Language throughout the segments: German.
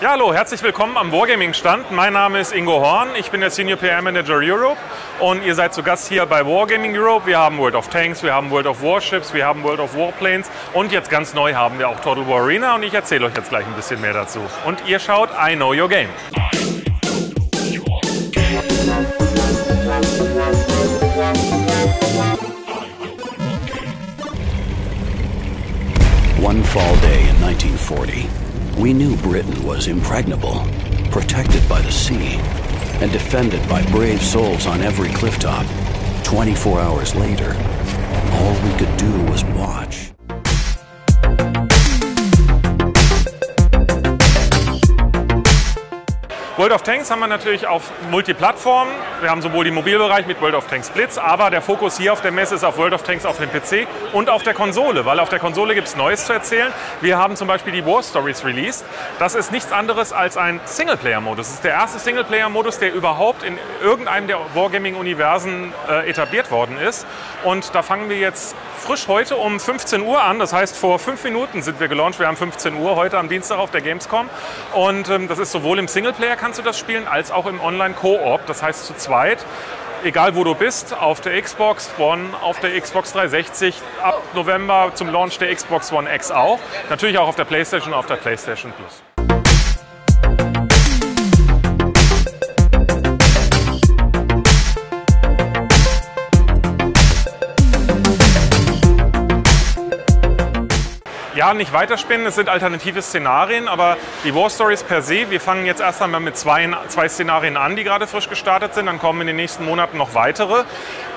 Ja, hallo, herzlich willkommen am Wargaming-Stand. Mein Name ist Ingo Horn, ich bin der Senior PR Manager Europe und ihr seid zu Gast hier bei Wargaming Europe. Wir haben World of Tanks, wir haben World of Warships, wir haben World of Warplanes und jetzt ganz neu haben wir auch Total War Arena und ich erzähle euch jetzt gleich ein bisschen mehr dazu. Und ihr schaut I Know Your Game. One fall day in 1940, we knew Britain was impregnable, protected by the sea, and defended by brave souls on every clifftop. 24 hours later, all we could do was watch. World of Tanks haben wir natürlich auf Multiplattformen. Wir haben sowohl den Mobilbereich mit World of Tanks Blitz, aber der Fokus hier auf der Messe ist auf World of Tanks auf dem PC und auf der Konsole, weil auf der Konsole gibt es Neues zu erzählen. Wir haben zum Beispiel die War Stories released. Das ist nichts anderes als ein Singleplayer-Modus. Das ist der erste Singleplayer-Modus, der überhaupt in irgendeinem der Wargaming-Universen äh, etabliert worden ist. Und da fangen wir jetzt frisch heute um 15 Uhr an. Das heißt, vor fünf Minuten sind wir gelauncht. Wir haben 15 Uhr heute am Dienstag auf der Gamescom. Und ähm, das ist sowohl im Singleplayer kannst du das spielen, als auch im Online-Koop. Das heißt zu zweit. Egal wo du bist, auf der Xbox One, auf der Xbox 360, ab November zum Launch der Xbox One X auch. Natürlich auch auf der PlayStation und auf der PlayStation Plus. Ja, nicht weiterspinnen, es sind alternative Szenarien, aber die War Stories per se, wir fangen jetzt erst einmal mit zwei, zwei Szenarien an, die gerade frisch gestartet sind, dann kommen in den nächsten Monaten noch weitere.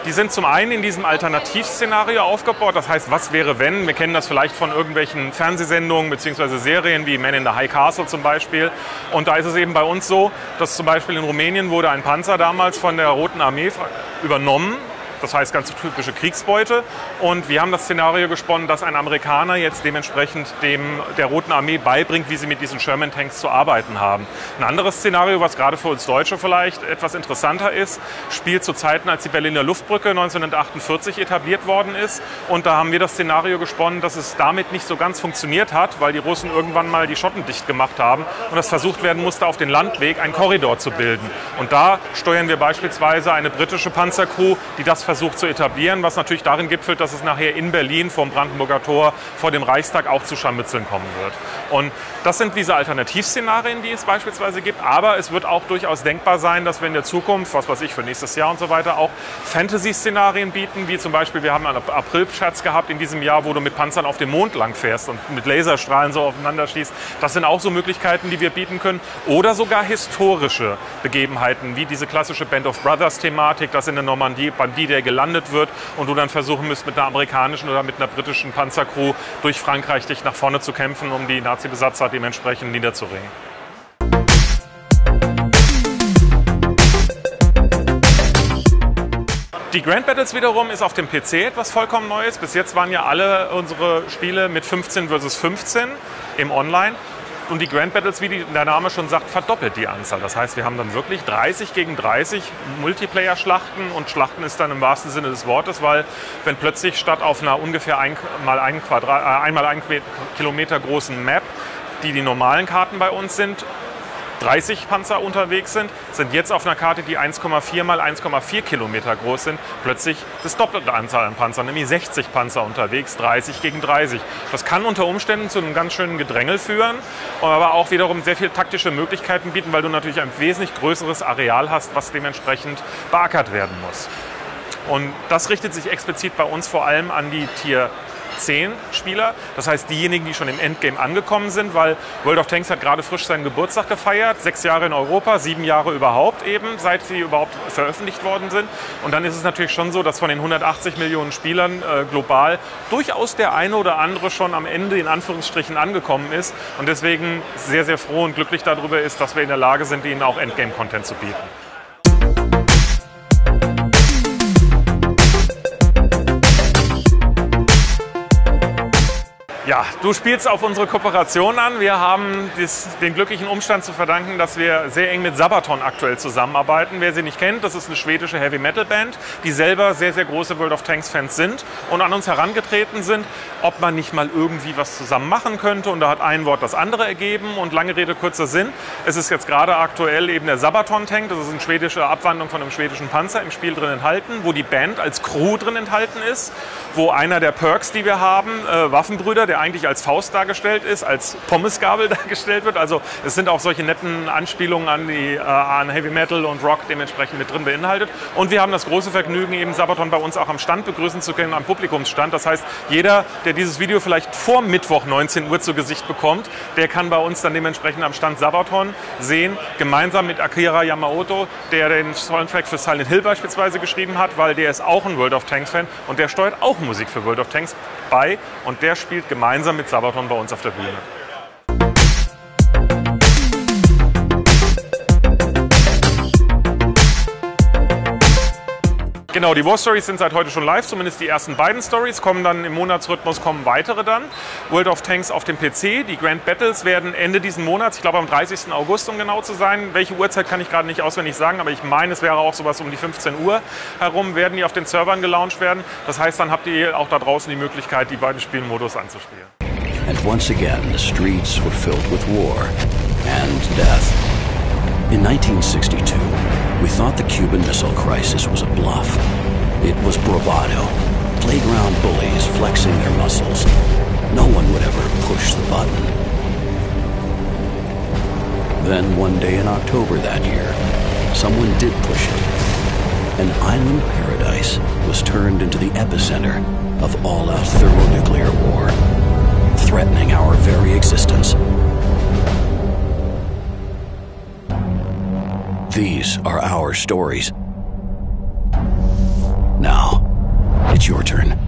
Die sind zum einen in diesem Alternativszenario aufgebaut, das heißt, was wäre wenn? Wir kennen das vielleicht von irgendwelchen Fernsehsendungen bzw. Serien wie Man in the High Castle zum Beispiel. Und da ist es eben bei uns so, dass zum Beispiel in Rumänien wurde ein Panzer damals von der Roten Armee übernommen das heißt ganz typische Kriegsbeute. Und wir haben das Szenario gesponnen, dass ein Amerikaner jetzt dementsprechend dem, der Roten Armee beibringt, wie sie mit diesen Sherman-Tanks zu arbeiten haben. Ein anderes Szenario, was gerade für uns Deutsche vielleicht etwas interessanter ist, spielt zu Zeiten, als die Berliner Luftbrücke 1948 etabliert worden ist. Und da haben wir das Szenario gesponnen, dass es damit nicht so ganz funktioniert hat, weil die Russen irgendwann mal die Schotten dicht gemacht haben und das versucht werden musste, auf den Landweg einen Korridor zu bilden. Und da steuern wir beispielsweise eine britische Panzercrew, die das versucht versucht zu etablieren, was natürlich darin gipfelt, dass es nachher in Berlin vom Brandenburger Tor vor dem Reichstag auch zu Scharmützeln kommen wird. Und das sind diese Alternativszenarien, die es beispielsweise gibt, aber es wird auch durchaus denkbar sein, dass wir in der Zukunft, was weiß ich, für nächstes Jahr und so weiter, auch Fantasy-Szenarien bieten, wie zum Beispiel, wir haben einen April-Scherz gehabt in diesem Jahr, wo du mit Panzern auf dem Mond lang fährst und mit Laserstrahlen so aufeinander schießt. Das sind auch so Möglichkeiten, die wir bieten können. Oder sogar historische Begebenheiten, wie diese klassische Band of Brothers-Thematik, das in der Normandie, Bandit der gelandet wird und du dann versuchen müsst, mit einer amerikanischen oder mit einer britischen Panzercrew durch Frankreich dich nach vorne zu kämpfen, um die Nazi-Besatzer dementsprechend niederzuringen. Die Grand Battles wiederum ist auf dem PC etwas vollkommen Neues. Bis jetzt waren ja alle unsere Spiele mit 15 versus 15 im Online. Und die Grand Battles, wie der Name schon sagt, verdoppelt die Anzahl. Das heißt, wir haben dann wirklich 30 gegen 30 Multiplayer-Schlachten und Schlachten ist dann im wahrsten Sinne des Wortes, weil wenn plötzlich statt auf einer ungefähr ein, mal ein Quadrat, äh, einmal ein Kilometer großen Map, die die normalen Karten bei uns sind, 30 Panzer unterwegs sind, sind jetzt auf einer Karte, die 1,4 mal 1,4 Kilometer groß sind, plötzlich das doppelte Anzahl an Panzern, nämlich 60 Panzer unterwegs, 30 gegen 30. Das kann unter Umständen zu einem ganz schönen Gedrängel führen, aber auch wiederum sehr viele taktische Möglichkeiten bieten, weil du natürlich ein wesentlich größeres Areal hast, was dementsprechend beackert werden muss. Und das richtet sich explizit bei uns vor allem an die Tier zehn Spieler. Das heißt, diejenigen, die schon im Endgame angekommen sind, weil World of Tanks hat gerade frisch seinen Geburtstag gefeiert. Sechs Jahre in Europa, sieben Jahre überhaupt eben, seit sie überhaupt veröffentlicht worden sind. Und dann ist es natürlich schon so, dass von den 180 Millionen Spielern äh, global durchaus der eine oder andere schon am Ende in Anführungsstrichen angekommen ist. Und deswegen sehr, sehr froh und glücklich darüber ist, dass wir in der Lage sind, ihnen auch Endgame-Content zu bieten. Ja, du spielst auf unsere Kooperation an. Wir haben dies, den glücklichen Umstand zu verdanken, dass wir sehr eng mit Sabaton aktuell zusammenarbeiten. Wer sie nicht kennt, das ist eine schwedische Heavy Metal Band, die selber sehr, sehr große World of Tanks Fans sind und an uns herangetreten sind, ob man nicht mal irgendwie was zusammen machen könnte. Und da hat ein Wort das andere ergeben und lange Rede, kurzer Sinn. Es ist jetzt gerade aktuell eben der Sabaton Tank. Das ist eine schwedische Abwandlung von einem schwedischen Panzer im Spiel drin enthalten, wo die Band als Crew drin enthalten ist, wo einer der Perks, die wir haben, äh, Waffenbrüder, der eigentlich als Faust dargestellt ist, als Pommesgabel dargestellt wird. Also es sind auch solche netten Anspielungen an, die, äh, an Heavy Metal und Rock dementsprechend mit drin beinhaltet. Und wir haben das große Vergnügen, eben Sabaton bei uns auch am Stand begrüßen zu können, am Publikumsstand. Das heißt, jeder, der dieses Video vielleicht vor Mittwoch 19 Uhr zu Gesicht bekommt, der kann bei uns dann dementsprechend am Stand Sabaton sehen, gemeinsam mit Akira Yamamoto, der den Soundtrack für Silent Hill beispielsweise geschrieben hat, weil der ist auch ein World of Tanks Fan und der steuert auch Musik für World of Tanks bei und der spielt gemeinsam gemeinsam mit Sabaton bei uns auf der Bühne. Genau, die War Stories sind seit heute schon live, zumindest die ersten beiden Stories kommen dann im Monatsrhythmus, kommen weitere dann. World of Tanks auf dem PC, die Grand Battles werden Ende diesen Monats, ich glaube am 30. August, um genau zu sein. Welche Uhrzeit kann ich gerade nicht auswendig sagen, aber ich meine, es wäre auch sowas um die 15 Uhr herum, werden die auf den Servern gelauncht werden. Das heißt, dann habt ihr auch da draußen die Möglichkeit, die beiden Spielmodus anzuspielen. And once again, the streets were filled with war and death. In 1962, we thought the Cuban Missile Crisis was a bluff. It was bravado, playground bullies flexing their muscles. No one would ever push the button. Then one day in October that year, someone did push it. An island paradise was turned into the epicenter of all-out thermonuclear war, threatening our very existence. These are our stories. Now, it's your turn.